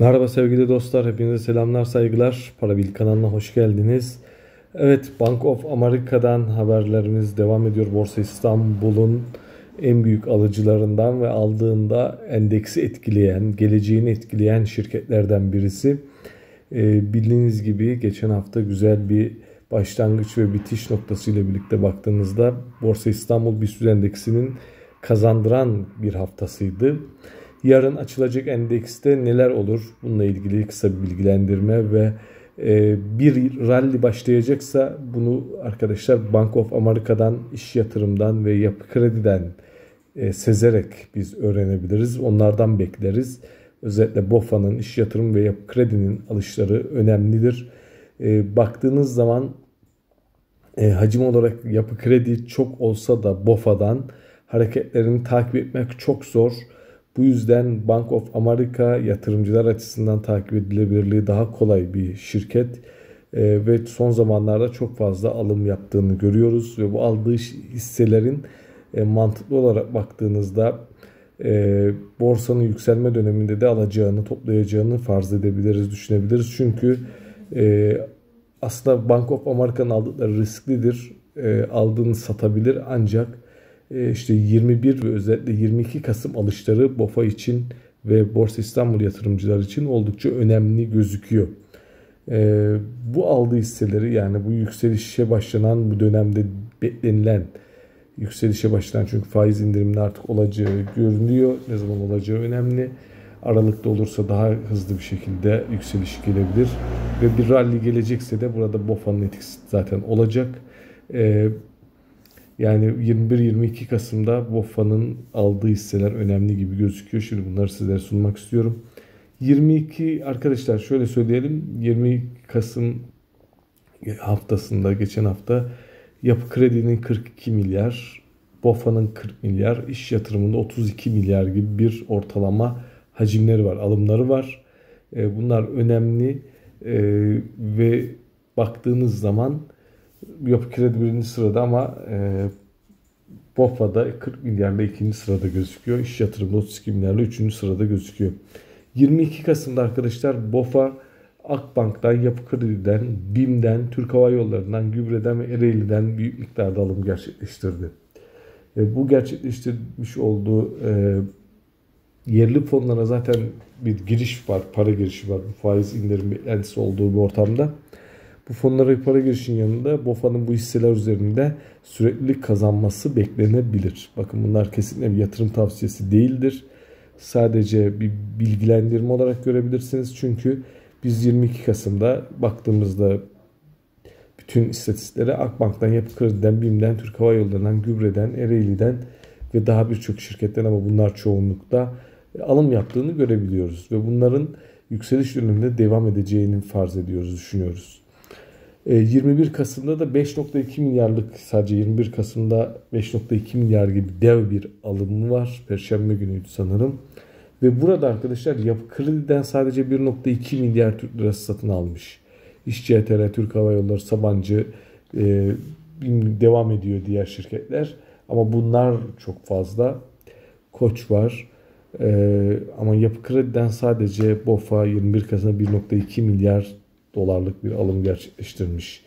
Merhaba sevgili dostlar, hepinize selamlar, saygılar. Parabil kanalına hoş geldiniz. Evet, Bank of America'dan haberlerimiz devam ediyor. Borsa İstanbul'un en büyük alıcılarından ve aldığında endeksi etkileyen, geleceğini etkileyen şirketlerden birisi. Ee, bildiğiniz gibi geçen hafta güzel bir başlangıç ve bitiş noktası ile birlikte baktığınızda Borsa İstanbul BIST endeksinin kazandıran bir haftasıydı. Yarın açılacak endekste neler olur? Bununla ilgili kısa bir bilgilendirme ve e, bir rally başlayacaksa bunu arkadaşlar Bank of America'dan, iş yatırımdan ve yapı krediden e, sezerek biz öğrenebiliriz. Onlardan bekleriz. Özellikle BOFA'nın, iş yatırım ve yapı kredinin alışları önemlidir. E, baktığınız zaman hacim olarak yapı kredi çok olsa da BOFA'dan hareketlerini takip etmek çok zor. Bu yüzden Bank of America yatırımcılar açısından takip edilebilirliği daha kolay bir şirket e, ve son zamanlarda çok fazla alım yaptığını görüyoruz ve bu aldığı hisselerin e, mantıklı olarak baktığınızda e, borsanın yükselme döneminde de alacağını, toplayacağını farz edebiliriz, düşünebiliriz. Çünkü e, aslında Bank of America'nın aldıkları risklidir. E, aldığını satabilir ancak işte 21 ve özellikle 22 Kasım alışları BOFA için ve Borsa İstanbul yatırımcılar için oldukça önemli gözüküyor. E, bu aldığı hisseleri yani bu yükselişe başlanan bu dönemde beklenilen yükselişe başlanan çünkü faiz indiriminin artık olacağı görünüyor. Ne zaman olacağı önemli. Aralıkta olursa daha hızlı bir şekilde yükseliş gelebilir. Ve bir rally gelecekse de burada BOFA'nın etkisi zaten olacak. Ee, yani 21-22 Kasım'da BOFA'nın aldığı hisseler önemli gibi gözüküyor. Şimdi bunları sizlere sunmak istiyorum. 22 arkadaşlar şöyle söyleyelim. 20 Kasım haftasında geçen hafta Yapı Kredi'nin 42 milyar, BOFA'nın 40 milyar, iş yatırımında 32 milyar gibi bir ortalama hacimleri var, alımları var. E, bunlar önemli e, ve baktığınız zaman Yapı Kredi birinci sırada ama e, BOFA'da 40 milyarla ikinci sırada gözüküyor. İş yatırımda 32 milyarla üçüncü sırada gözüküyor. 22 Kasım'da arkadaşlar BOFA Akbank'tan, Yapı Kredi'den, BİM'den, Türk Hava Yolları'ndan, Gübre'den ve Ereğli'den büyük miktarda alım gerçekleştirdi. E, bu gerçekleştirmiş olduğu e, yerli fonlara zaten bir giriş var, para girişi var. Faiz indirim beklentisi olduğu bir ortamda. Bu fonlara para girişin yanında BOFA'nın bu hisseler üzerinde sürekli kazanması beklenebilir. Bakın bunlar kesinlikle bir yatırım tavsiyesi değildir. Sadece bir bilgilendirme olarak görebilirsiniz. Çünkü biz 22 Kasım'da baktığımızda bütün istatistiklere Akbank'tan, Yapı Kredi'den, BİM'den, Türk Hava Yolları'ndan, Gübre'den, Ereğli'den ve daha birçok şirketten ama bunlar çoğunlukta alım yaptığını görebiliyoruz. Ve bunların yükseliş döneminde devam edeceğini farz ediyoruz, düşünüyoruz. 21 e, Kasım'da da 5.2 milyarlık sadece 21 Kasım'da 5.2 milyar gibi dev bir alımı var. Perşembe günüydü sanırım. Ve burada arkadaşlar yapı krediden sadece 1.2 milyar Türk lirası satın almış. İş CTR, Türk Hava Yolları, Sabancı e, devam ediyor diğer şirketler. Ama bunlar çok fazla. Koç var. E, ama yapı krediden sadece BOFA 21 Kasım'da 1.2 milyar dolarlık bir alım gerçekleştirmiş.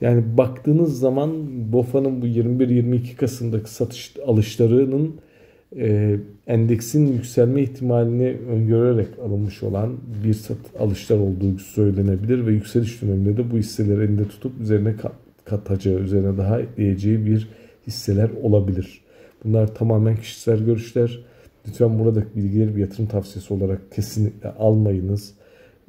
Yani baktığınız zaman BOFA'nın bu 21-22 Kasım'daki satış alışlarının e, endeksin yükselme ihtimalini öngörerek alınmış olan bir sat alışlar olduğu söylenebilir ve yükseliş döneminde de bu hisseleri elinde tutup üzerine kat, katacağı, üzerine daha ekleyeceği bir hisseler olabilir. Bunlar tamamen kişisel görüşler. Lütfen buradaki bilgileri bir yatırım tavsiyesi olarak kesinlikle almayınız.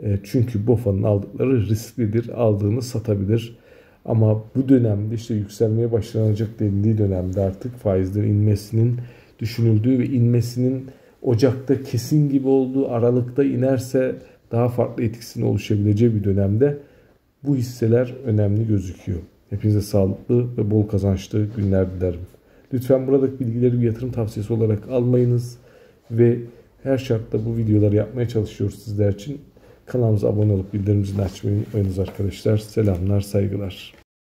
E, çünkü BOFA'nın aldıkları risklidir. Aldığını satabilir. Ama bu dönemde işte yükselmeye başlanacak denildiği dönemde artık faizlerin inmesinin düşünüldüğü ve inmesinin Ocak'ta kesin gibi olduğu, Aralık'ta inerse daha farklı etkisinin oluşabileceği bir dönemde bu hisseler önemli gözüküyor. Hepinize sağlıklı ve bol kazançlı günler dilerim. Lütfen buradaki bilgileri bir yatırım tavsiyesi olarak almayınız ve her şartta bu videoları yapmaya çalışıyoruz sizler için. Kanalımıza abone olup bildirim zilini açmayı unutmayınız arkadaşlar. Selamlar, saygılar.